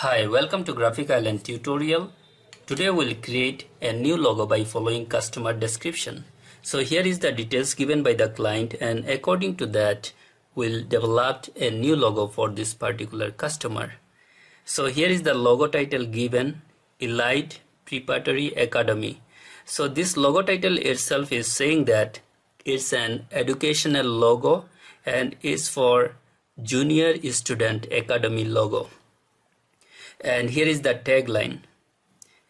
Hi, welcome to Graphic Island tutorial. Today we'll create a new logo by following customer description. So here is the details given by the client and according to that we'll develop a new logo for this particular customer. So here is the logo title given Elite Preparatory Academy. So this logo title itself is saying that it's an educational logo and is for junior student academy logo and here is the tagline.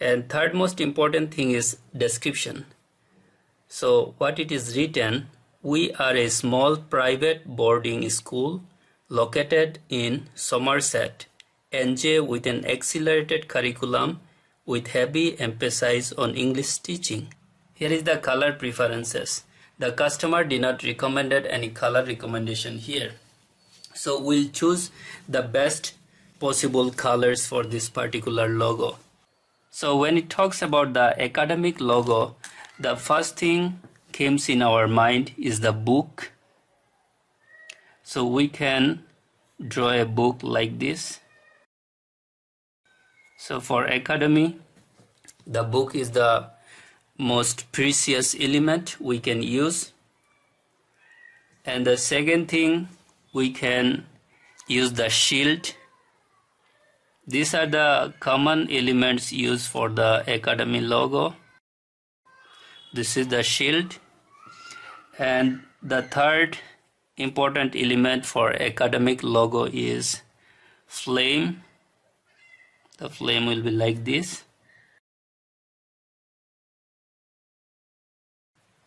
And third most important thing is description. So what it is written we are a small private boarding school located in Somerset NJ with an accelerated curriculum with heavy emphasis on English teaching. Here is the color preferences. The customer did not recommended any color recommendation here. So we'll choose the best possible colors for this particular logo. So when it talks about the academic logo the first thing comes in our mind is the book. So we can draw a book like this. So for academy the book is the most precious element we can use. And the second thing we can use the shield these are the common elements used for the academy logo. This is the shield. And the third important element for academic logo is flame. The flame will be like this.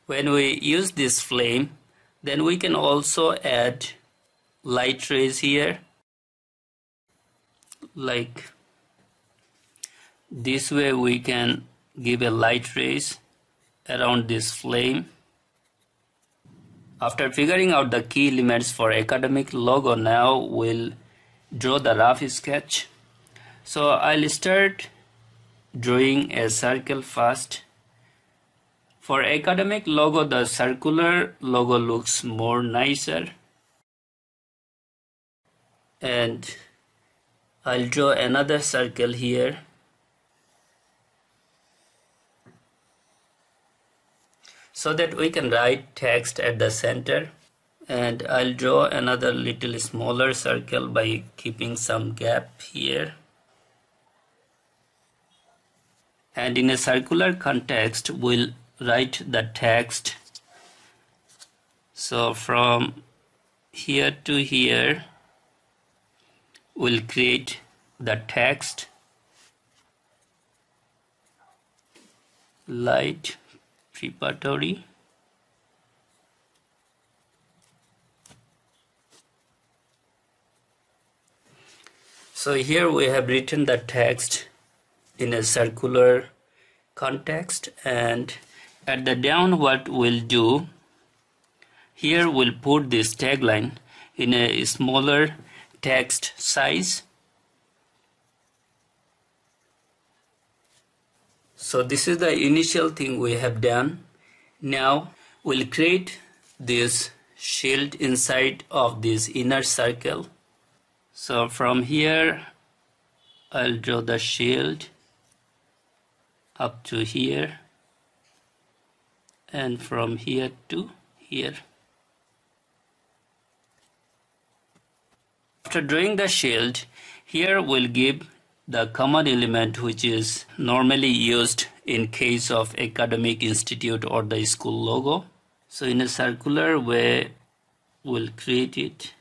When we use this flame then we can also add light rays here like this way we can give a light rays around this flame. After figuring out the key elements for academic logo now we'll draw the rough sketch. So I'll start drawing a circle first. For academic logo, the circular logo looks more nicer. And I'll draw another circle here. So that we can write text at the center. And I'll draw another little smaller circle by keeping some gap here. And in a circular context, we'll write the text so from here to here we'll create the text Elite preparatory so here we have written the text in a circular context and at the down what we'll do here we'll put this tagline in a smaller text size. So this is the initial thing we have done. Now we'll create this shield inside of this inner circle. So from here I'll draw the shield up to here and from here to here. After drawing the shield, here we'll give the common element which is normally used in case of academic institute or the school logo. So in a circular way, we'll create it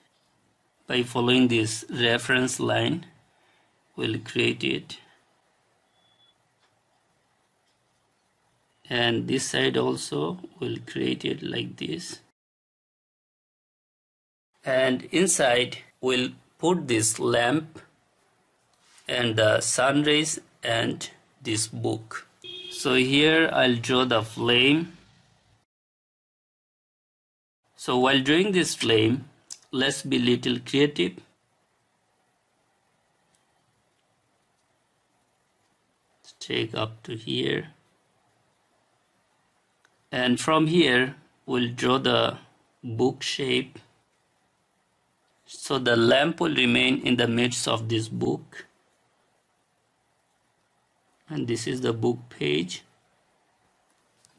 by following this reference line. We'll create it and this side also will create it like this and inside we'll put this lamp and the sun rays and this book. So here I'll draw the flame. So while drawing this flame let's be little creative. Take up to here. And from here we'll draw the book shape so the lamp will remain in the midst of this book. And this is the book page.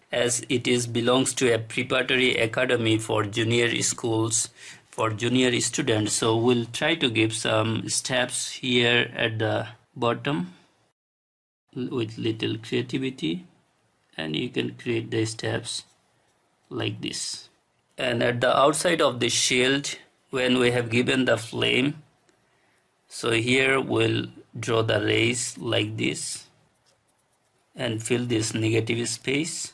As it is belongs to a preparatory academy for junior schools for junior students. So we'll try to give some steps here at the bottom with little creativity. And you can create the steps like this. And at the outside of the shield when we have given the flame. So here we'll draw the rays like this and fill this negative space.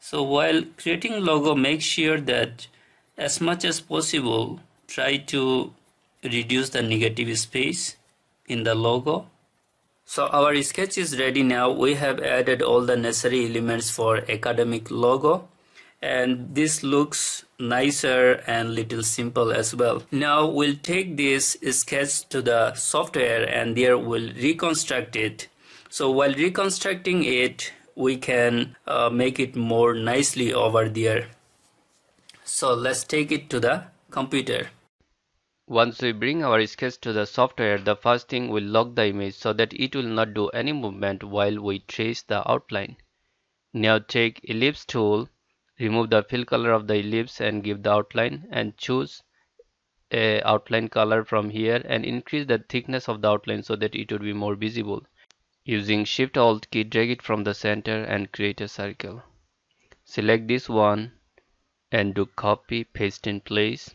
So while creating logo make sure that as much as possible try to reduce the negative space in the logo. So our sketch is ready now. We have added all the necessary elements for academic logo and this looks nicer and little simple as well. Now we'll take this sketch to the software and there we'll reconstruct it. So while reconstructing it we can uh, make it more nicely over there. So let's take it to the computer. Once we bring our sketch to the software the first thing will lock the image so that it will not do any movement while we trace the outline. Now take ellipse tool remove the fill color of the ellipse and give the outline and choose a outline color from here and increase the thickness of the outline so that it would be more visible. Using shift alt key drag it from the center and create a circle. Select this one and do copy paste in place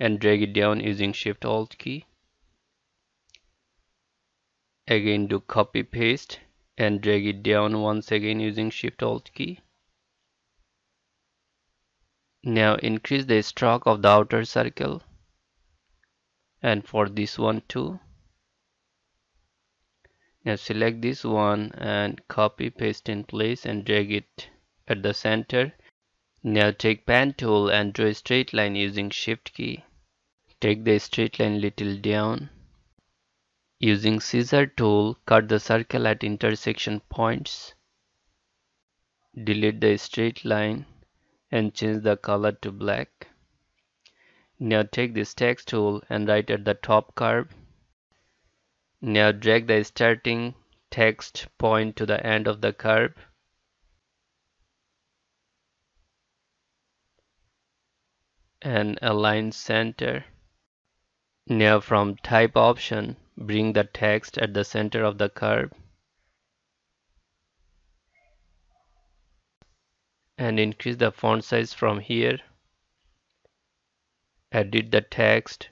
and drag it down using shift alt key. Again do copy paste and drag it down once again using shift alt key now increase the stroke of the outer circle and for this one too. Now select this one and copy paste in place and drag it at the center. Now take pen tool and draw a straight line using shift key. Take the straight line little down. Using scissor tool cut the circle at intersection points. Delete the straight line and change the color to black. Now take this text tool and write at the top curve. Now drag the starting text point to the end of the curve. and align center. Now from type option, bring the text at the center of the curve. And increase the font size from here. Edit the text.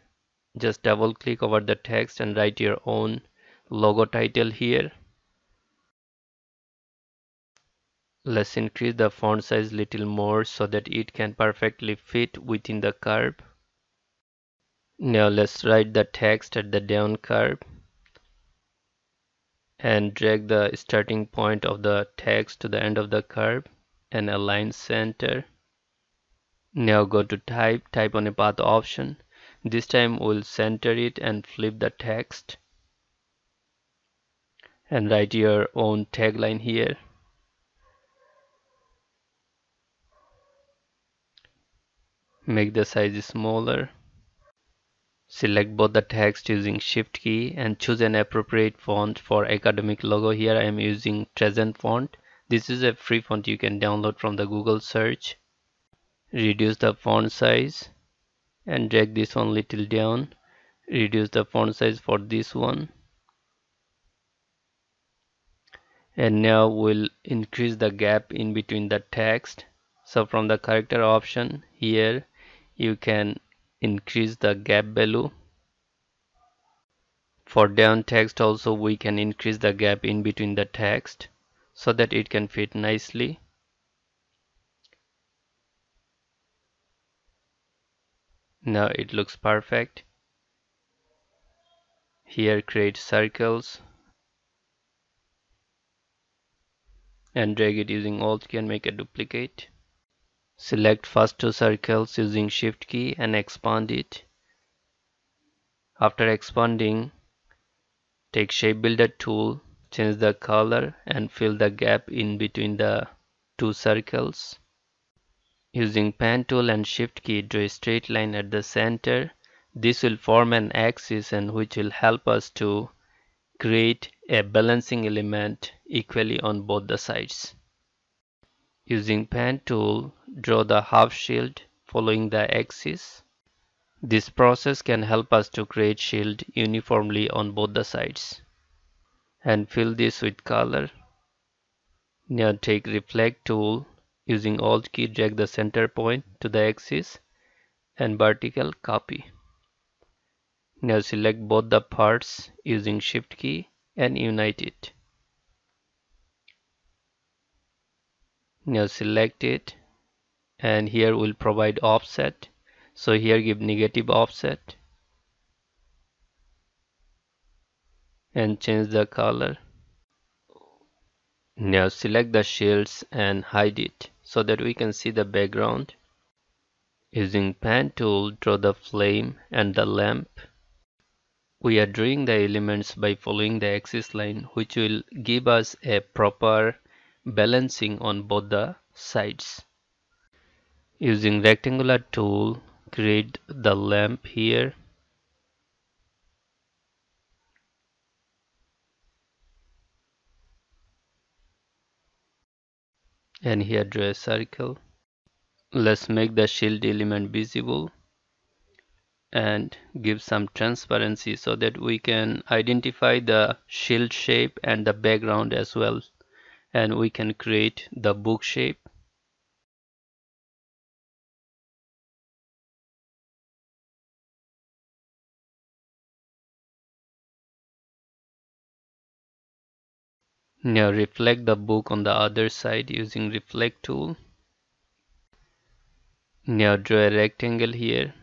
Just double click over the text and write your own logo title here. Let's increase the font size little more so that it can perfectly fit within the curve. Now let's write the text at the down curve and drag the starting point of the text to the end of the curve and align center. Now go to type type on a path option. This time we'll center it and flip the text. And write your own tagline here. Make the size smaller. Select both the text using shift key and choose an appropriate font for academic logo. Here I am using Trajan font this is a free font you can download from the Google search. Reduce the font size and drag this one little down. Reduce the font size for this one. And now we'll increase the gap in between the text. So from the character option here you can increase the gap value for down text also we can increase the gap in between the text so that it can fit nicely. Now it looks perfect. Here create circles. And drag it using alt key and make a duplicate. Select first two circles using shift key and expand it. After expanding take shape builder tool change the color and fill the gap in between the two circles. Using pen tool and shift key draw a straight line at the center. This will form an axis and which will help us to create a balancing element equally on both the sides. Using pen tool, draw the half shield following the axis. This process can help us to create shield uniformly on both the sides. And fill this with color. Now take reflect tool using alt key drag the center point to the axis and vertical copy. Now select both the parts using shift key and unite it. Now select it and here we'll provide offset. So here give negative offset and change the color. Now select the shields and hide it so that we can see the background. Using pen tool draw the flame and the lamp. We are drawing the elements by following the axis line which will give us a proper balancing on both the sides. Using rectangular tool create the lamp here and here draw a circle let's make the shield element visible and give some transparency so that we can identify the shield shape and the background as well. And we can create the book shape Now reflect the book on the other side using reflect tool. Now draw a rectangle here.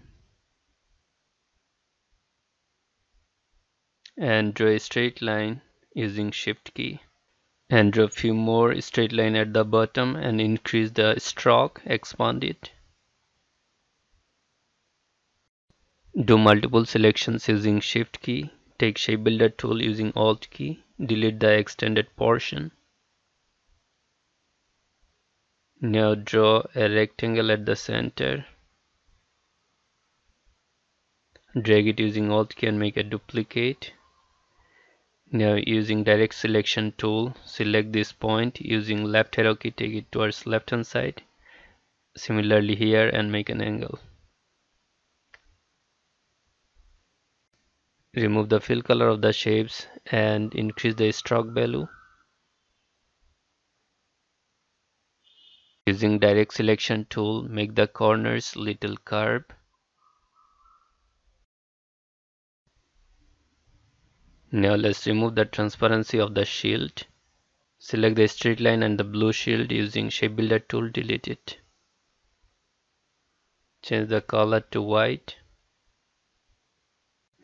And draw a straight line using shift key. And draw a few more straight line at the bottom and increase the stroke, expand it. Do multiple selections using shift key. Take shape builder tool using alt key delete the extended portion. Now draw a rectangle at the center. Drag it using Alt key and make a duplicate. Now using direct selection tool, select this point using left arrow key, take it towards left hand side. Similarly here and make an angle. Remove the fill color of the shapes and increase the stroke value. Using direct selection tool make the corners little curve now let's remove the transparency of the shield. Select the straight line and the blue shield using shape builder tool delete it. Change the color to white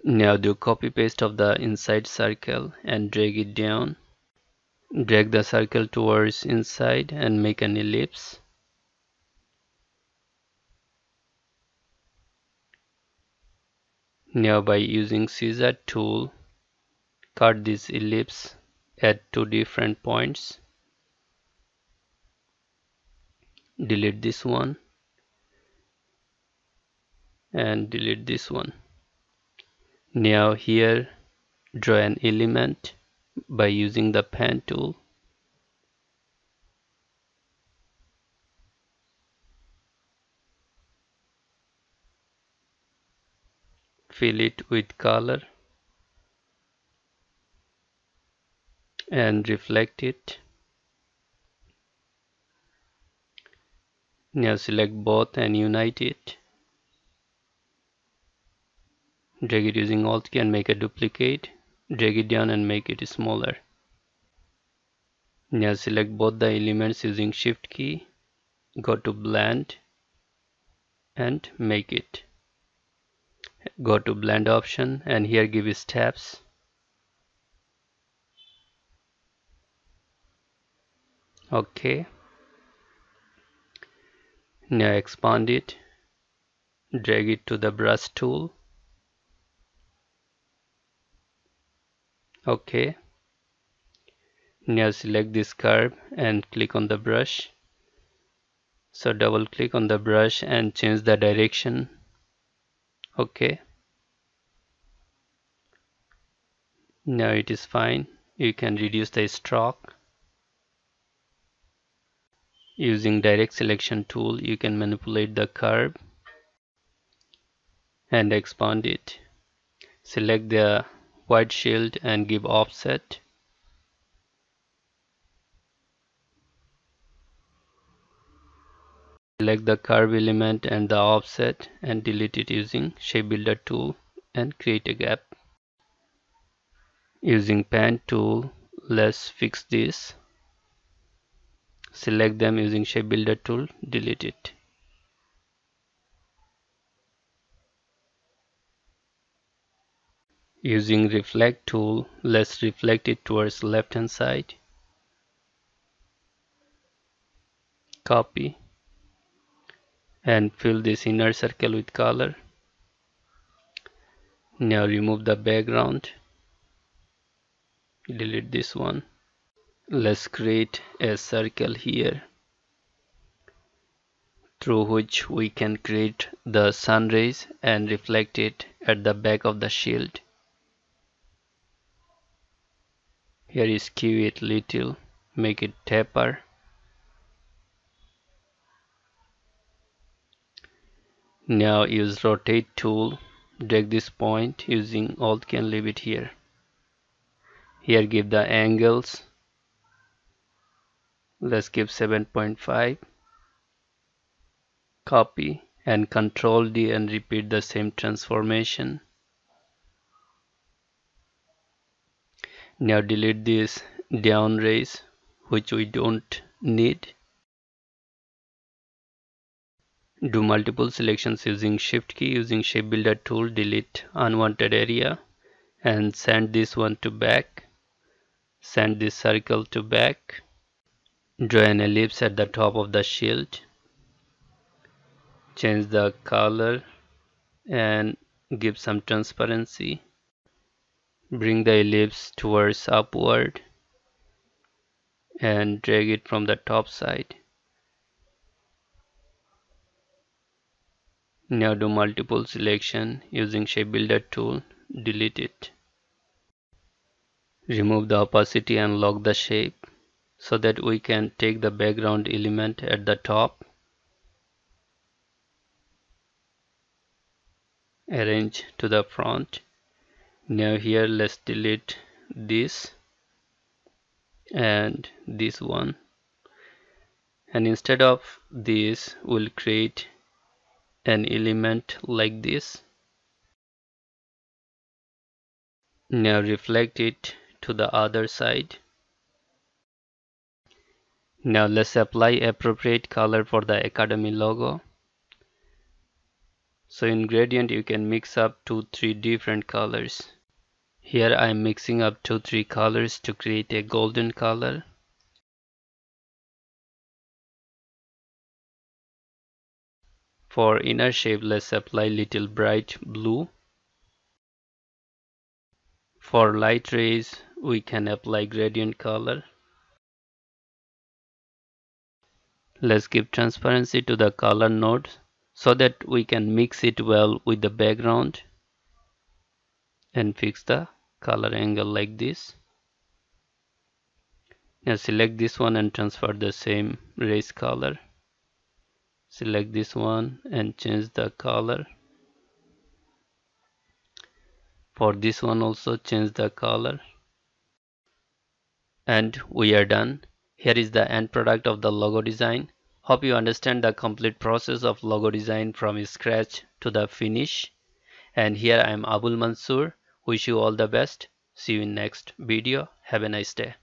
now do copy paste of the inside circle and drag it down. Drag the circle towards inside and make an ellipse. Now by using scissor tool, cut this ellipse at two different points. Delete this one and delete this one. Now here draw an element by using the pen tool. Fill it with color and reflect it. Now select both and unite it drag it using alt key and make a duplicate drag it down and make it smaller. Now select both the elements using shift key go to blend and make it. Go to blend option and here give steps. Okay now expand it drag it to the brush tool okay. Now select this curve and click on the brush. So double click on the brush and change the direction. Okay. Now it is fine. You can reduce the stroke. Using direct selection tool you can manipulate the curve and expand it. Select the white shield and give offset. Select the curve element and the offset and delete it using shape builder tool and create a gap. Using pen tool let's fix this. Select them using shape builder tool delete it using reflect tool let's reflect it towards left hand side. Copy. And fill this inner circle with color. Now remove the background. Delete this one. Let's create a circle here. Through which we can create the sun rays and reflect it at the back of the shield here is skew it little make it taper. Now use rotate tool drag this point using alt and leave it here. Here give the angles. Let's give 7.5 copy and control D and repeat the same transformation now delete this down rays which we don't need. Do multiple selections using shift key using shape builder tool delete unwanted area and send this one to back. Send this circle to back. Draw an ellipse at the top of the shield. Change the color and give some transparency bring the ellipse towards upward and drag it from the top side Now do multiple selection using shape builder tool, delete it. Remove the opacity and lock the shape so that we can take the background element at the top. Arrange to the front. Now here let's delete this and this one. And instead of this we'll create an element like this. Now reflect it to the other side. Now let's apply appropriate color for the academy logo. So in gradient you can mix up two three different colors here I am mixing up two three colors to create a golden color For inner shape let's apply little bright blue. For light rays we can apply gradient color. Let's give transparency to the color node so that we can mix it well with the background and fix the color angle like this. Now select this one and transfer the same race color. Select this one and change the color. For this one also change the color. And we are done. Here is the end product of the logo design. Hope you understand the complete process of logo design from scratch to the finish. And here I am Abul Mansur wish you all the best. See you in next video. Have a nice day